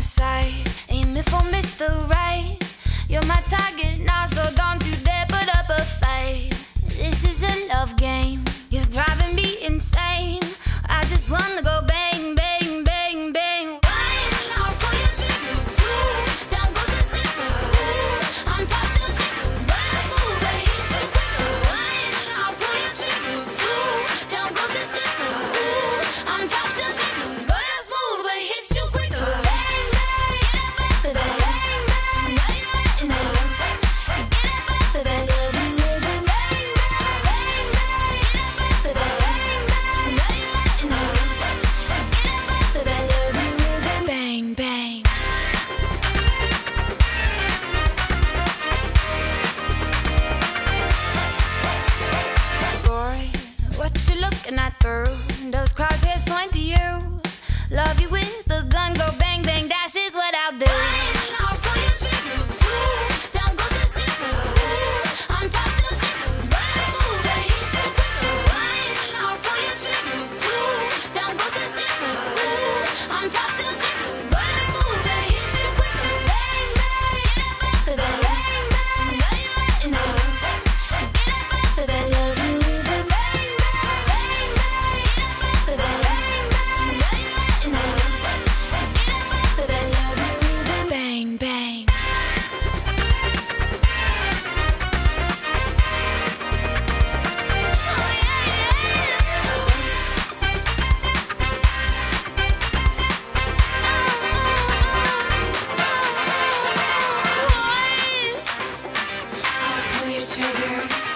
my side, aiming for Mr. Right. You're my target now, so don't you dare through. you.